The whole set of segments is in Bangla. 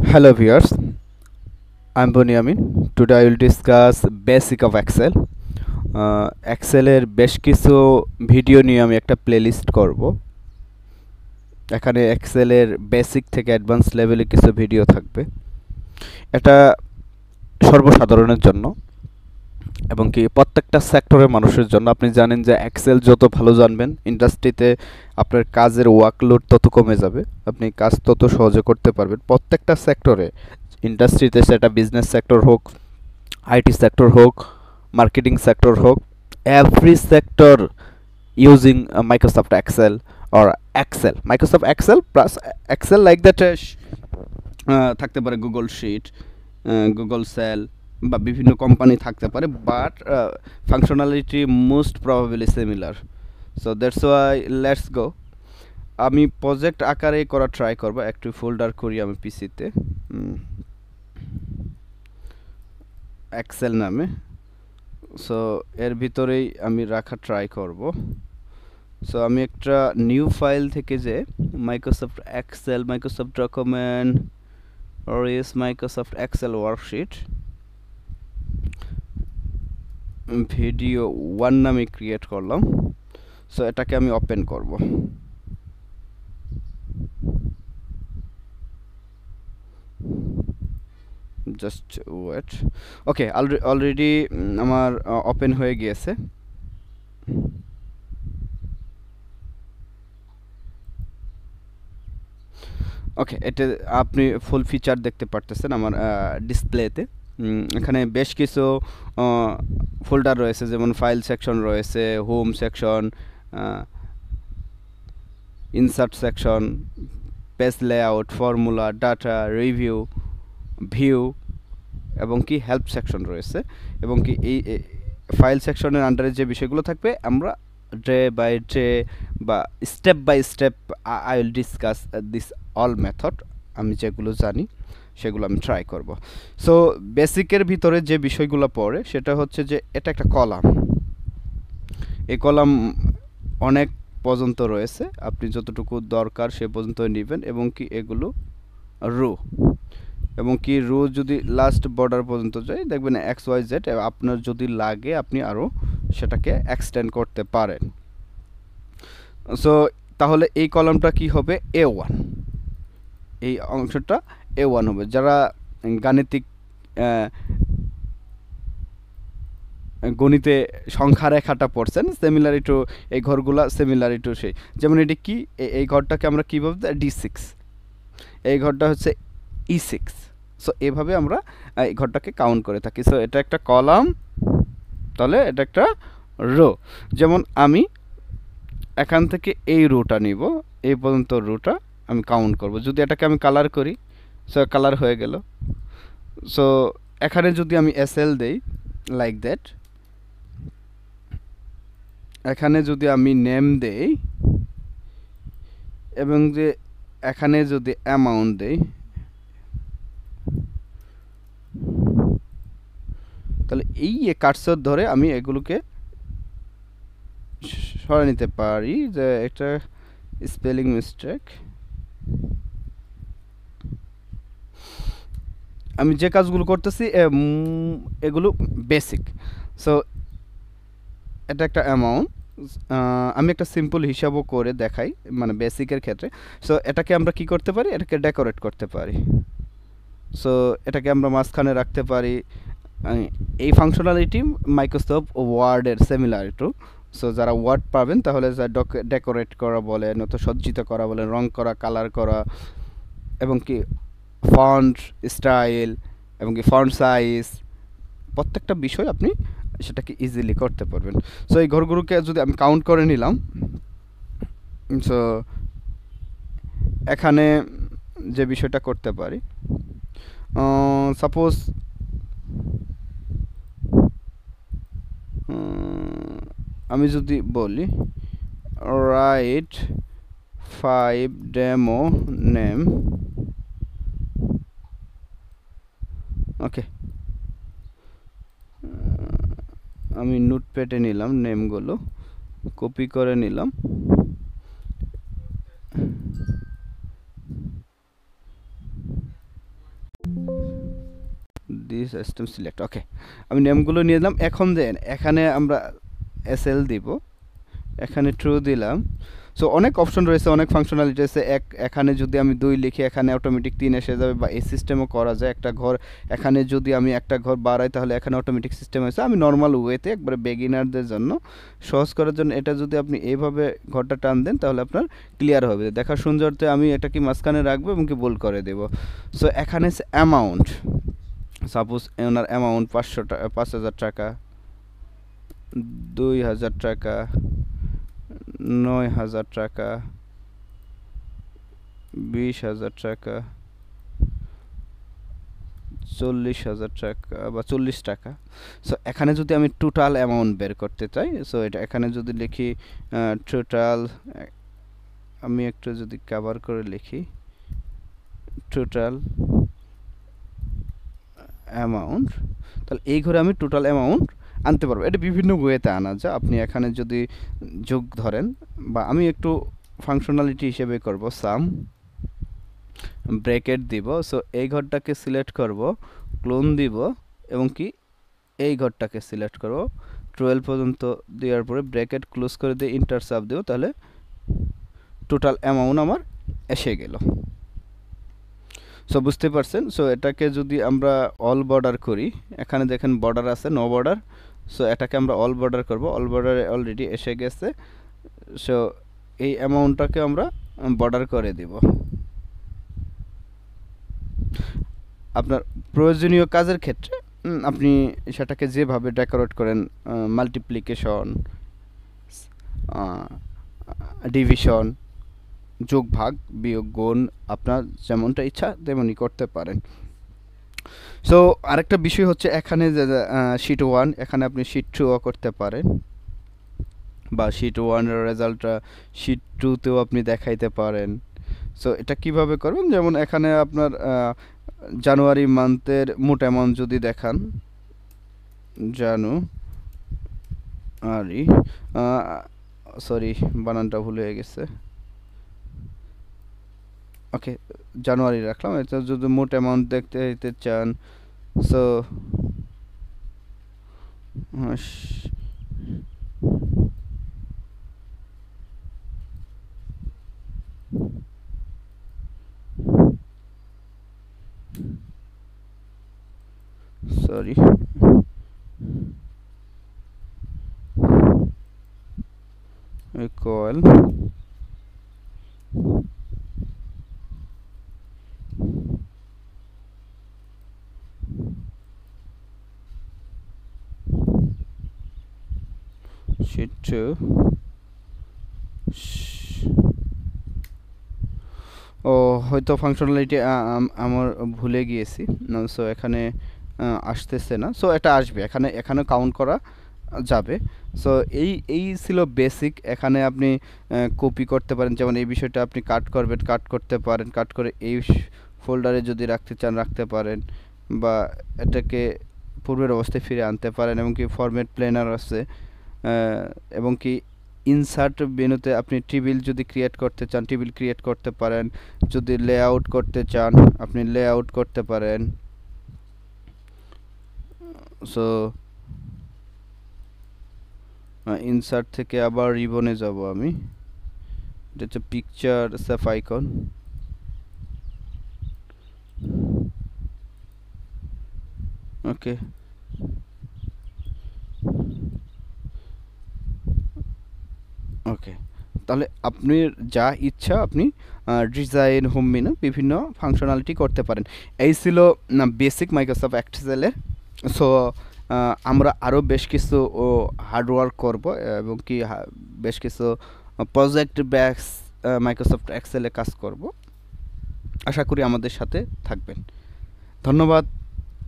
Hello viewers, I'm Bunyamin. Today I will discuss basic of Excel. এক্সেলের বেশ কিছু ভিডিও নিয়ে আমি একটা প্লেলিস্ট করব এখানে এক্সেলের বেসিক থেকে অ্যাডভান্স লেভেলে কিছু ভিডিও থাকবে এটা সর্বসাধারণের জন্য এবং কি প্রত্যেকটা সেক্টরের মানুষের জন্য। আপনি জানেন যে এক্সেল যত ভালো জানবেন ইন্ডাস্ট্রিতে আপনার কাজের ওয়ার্কলোড তত কমে যাবে। আপনি কাজ তত সহজে করতে পারবেন। প্রত্যেকটা সেক্টরে ইন্ডাস্ট্রিতে সেটা বিজনেস সেক্টর হোক আইটি সেক্টর হোক মার্কেটিং সেক্টর হোক every sector using Microsoft or Excel Microsoft Excel plus Excel like that uh, থাকতে পারে গুগল শিট গুগল সেল বা বিভিন্ন কোম্পানি থাকতে পারে but functionality most probably similar so that's why let's go আমি প্রজেক্ট আকারে করা ট্রাই করব, একটু ফোল্ডার করি আমি পিসিতে এক্সেল নামে। সো এর ভিতরেই আমি রাখা ট্রাই করব। সো আমি একটা নিউ ফাইল থেকে যে Microsoft Excel Microsoft document or is Microsoft Excel worksheet video one নামে ক্রিয়েট করলাম। সো এটাকে আমি ওপেন করব। জাস্ট ওয়েট ওকে অলরেডি আমার ওপেন হয়ে গিয়েছে। ওকে এটা আপনি ফুল ফিচার দেখতে পারতেছেন আমার ডিসপ্লেতে এখানে বেশ কিছু ফোল্ডার রয়েছে, যেমন ফাইল সেকশন রয়েছে home section insert section page layout formula data review view এবং কি হেল্প সেকশন রয়েছে এবং কি এই ফাইল সেকশনের আন্ডারে যে বিষয়গুলো থাকবে, আমরা ডে বাই ডে বা step by step I will discuss this all method আমি যেগুলো জানি। সেগুলো আমি ট্রাই করব। সো বেসিকের ভিতরে যে বিষয়গুলো পড়ে, সেটা হচ্ছে যে এটা একটা কলাম। এই কলাম অনেক পর্যন্ত রয়েছে। আপনি যতটুকু দরকার সে পর্যন্ত নেবেন এবং কি এগুলো রু। এবং কি রু যদি লাস্ট বর্ডার পর্যন্ত যায়, দেখবেন এক্স ওয়াই জেড আপনার যদি লাগে, আপনি আরও সেটাকে এক্সটেন্ড করতে পারেন। সো তাহলে এই কলমটা কি হবে? এ ওয়ান এই অংশটা এ ওয়ান হবে। যারা গাণিতিক গণিতে সংখ্যা রেখাটা পড়ছেন সিমিলারি টু এই ঘরগুলা সিমিলারি টু সেই। যেমন এটি কি? এই ঘরটাকে আমরা কী ভাবতে ডি সিক্স এই ঘরটা হচ্ছে ই সিক্স সো এভাবে আমরা এই ঘরটাকে কাউন্ট করে থাকি। সো এটা একটা কলাম, তাহলে এটা একটা রো যেমন আমি এখান থেকে এই রোটা নিব, এই পর্যন্ত রোটা আমি কাউন্ট করব। যদি এটাকে আমি কালার করি সো কালার হয়ে গেল। সো এখানে যদি আমি এস এল দেই লাইক দ্যাট এখানে যদি আমি নেম দেই, এবং যে এখানে যদি অ্যামাউন্ট দেই, তাহলে এই কাটসর ধরে আমি এগুলোকে সরে নিতে পারি যে একটা স্পেলিং মিস্টেক আমি যে কাজগুলো করতেছি এগুলো বেসিক সো এটা একটা অ্যামাউন্ট আমি একটা সিম্পল হিসাবও করে দেখাই মানে বেসিকের ক্ষেত্রে. সো এটাকে আমরা কি করতে পারি? এটাকে ডেকোরেট করতে পারি। সো এটাকে আমরা মাঝখানে রাখতে পারি। এই ফাংশনালিটি মাইক্রোসফট ওয়ার্ডের সিমিলার টু সো যারা ওয়ার্ড পাবেন, তাহলে ডেকোরেট করা বলে নয়তো সজ্জিত করা বলে রং করা কালার করা, এবং কি ফন্ট স্টাইল এবং কি ফন্ট সাইজ প্রত্যেকটা বিষয় আপনি সেটাকে ইজিলি করতে পারবেন। সো এই ঘরগুলোকে যদি আমি কাউন্ট করে নিলাম সো এখানে যে বিষয়টা করতে পারি সাপোজ আমি যদি বলি write five demo name okay. আমি নোটপ্যাডে নিলাম নেমগুলো কপি করে নিলাম। দিস সিস্টেম সিলেক্ট ওকে আমি নেমগুলো নিয়ে নিলাম, এখন দেন এখানে আমরা এস এল দিব। এখানে ট্রু দিলাম। সো অনেক অপশন রয়েছে, অনেক ফাংশনালিটি রয়েছে। এক, এখানে যদি আমি দুই লিখি, এখানে অটোমেটিক তিন এসে যাবে বা এই সিস্টেমও করা যায়। একটা ঘর, এখানে যদি আমি একটা ঘর বাড়াই, তাহলে এখানে অটোমেটিক সিস্টেম হয়েছে। আমি নর্মাল ওয়েতে একবারে বেগিনারদের জন্য সহজ করার জন্য এটা যদি আপনি এইভাবে ঘরটা টান দেন, তাহলে আপনার ক্লিয়ার হবে। দেখার সৌন্দর্যে আমি এটা কি মাঝখানে রাখব এবং কি বোল করে দেব। সো এখানে অ্যামাউন্ট সাপোজ ওনার অ্যামাউন্ট পাঁচশো টাকা পাঁচ হাজার টাকা, দুই হাজার টাকা নয় হাজার টাকা, বিশ হাজার টাকা, চল্লিশ হাজার টাকা বা চল্লিশ টাকা। সো এখানে যদি আমি টোটাল অ্যামাউন্ট বের করতে চাই সো এটা এখানে যদি লিখি টোটাল আমি একটু যদি কভার করে লিখি টোটাল অ্যামাউন্ট তাহলে এই ঘরে আমি টোটাল অ্যামাউন্ট আনতে পারব। এটা বিভিন্ন ওয়েতে আনা যায়। আপনি এখানে যদি যোগ ধরেন বা আমি একটু ফাংশনালিটি হিসেবে করব সাম ব্রেকেট দিব সো এই ঘরটাকে সিলেক্ট করব ক্লোন দিব, এবং কি এই ঘরটাকে সিলেক্ট করব। টুয়েলভ পর্যন্ত দেওয়ার পরে ব্রেকেট ক্লোজ করে দিয়ে ইন্টার সাব দেবো, তাহলে টোটাল অ্যামাউন্ট আমার এসে গেল। সো বুঝতে পারছেন? সো এটাকে যদি আমরা অল বর্ডার করি, এখানে দেখেন বর্ডার আছে নো বর্ডার সো এটাকে আমরা অল বর্ডার করব। অল বর্ডারে অলরেডি এসে গেছে। সো এই অ্যামাউন্টটাকে আমরা বর্ডার করে দিব। আপনার প্রয়োজনীয় কাজের ক্ষেত্রে আপনি সেটাকে যেভাবে ডেকোরেট করেন মাল্টিপ্লিকেশন ডিভিশন যোগ ভাগ, বিয়োগ, গুণ, আপনার যেমনটা ইচ্ছা তেমনই করতে পারেন। সো আরেকটা বিষয় হচ্ছে এখানে শিট ওয়ান এখানে আপনি শিট টুও করতে পারেন। বা শিট ওয়ানের রেজাল্টটা শিট টুতেও আপনি দেখাইতে পারেন। সো এটা কীভাবে করবেন? যেমন এখানে আপনার জানুয়ারি মান্থের মোট অ্যামাউন্ট যদি দেখান, জানু আরি সরি বানানটা ভুল হয়ে গেছে। ওকে জানুয়ারি রাখলাম এটা যদি মোট অ্যামাউন্ট দেখতে দিতে চান সো সরি coil 2 ও, হয়তো ফাংশনালিটি আমার ভুলে গিয়েছি। সো এখানে আসতেছে না। সো এটা আসবে। এখানে এখানে কাউন্ট করা যাবে। সো এই এই ছিল বেসিক এখানে আপনি কপি করতে পারেন। যেমন এই বিষয়টা আপনি কাট করবেন কাট করতে পারেন। কাট করে এই ফোল্ডারে যদি রাখতে চান, রাখতে পারেন। বা এটাকে পূর্বের অবস্থায় ফিরে আনতে পারেন। এবং কি ফরম্যাট প্লেনার আছে। এবং কি ইনসার্ট মেনুতে আপনি টেবিল যদি ক্রিয়েট করতে চান টেবিল ক্রিয়েট করতে পারেন। যদি লেআউট করতে চান, আপনি লেআউট করতে পারেন। সো ইনসার্ট থেকে আবার রিবনে যাব আমি। এটা হচ্ছে picture save icon okay okay তাহলে আপনি যা ইচ্ছা আপনি ডিজাইন হোম মেনু বিভিন্ন ফাংশনালিটি করতে পারেন। এই ছিল বেসিক মাইক্রোসফট এক্সেলের সো আমরা আরও বেশ কিছু হার্ডওয়ার্ক করব এবং কি বেশ কিছু প্রজেক্ট ব্যাস মাইক্রোসফট এক্সেলে কাজ করব। আশা করি আমাদের সাথে থাকবেন। ধন্যবাদ।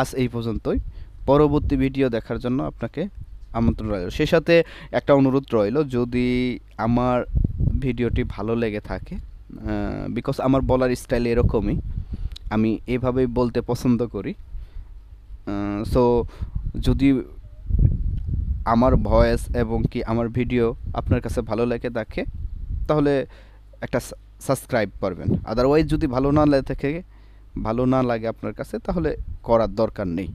আজ এই পর্যন্তই। পরবর্তী ভিডিও দেখার জন্য আপনাকে আমন্ত্রণ রইল। সেই সাথে একটা অনুরোধ রইল, যদি আমার ভিডিওটি ভালো লেগে থাকে বিকজ আমার বলার স্টাইল এরকমই, আমি এভাবেই বলতে পছন্দ করি সো যদি আমার ভয়েস এবং কি আমার ভিডিও আপনার কাছে ভালো লেগে থাকে, তাহলে একটা সাবস্ক্রাইব করবেন। আদারওয়াইজ যদি ভালো না লাগে থাকে, ভালো না লাগে আপনার কাছে, তাহলে করার দরকার নেই।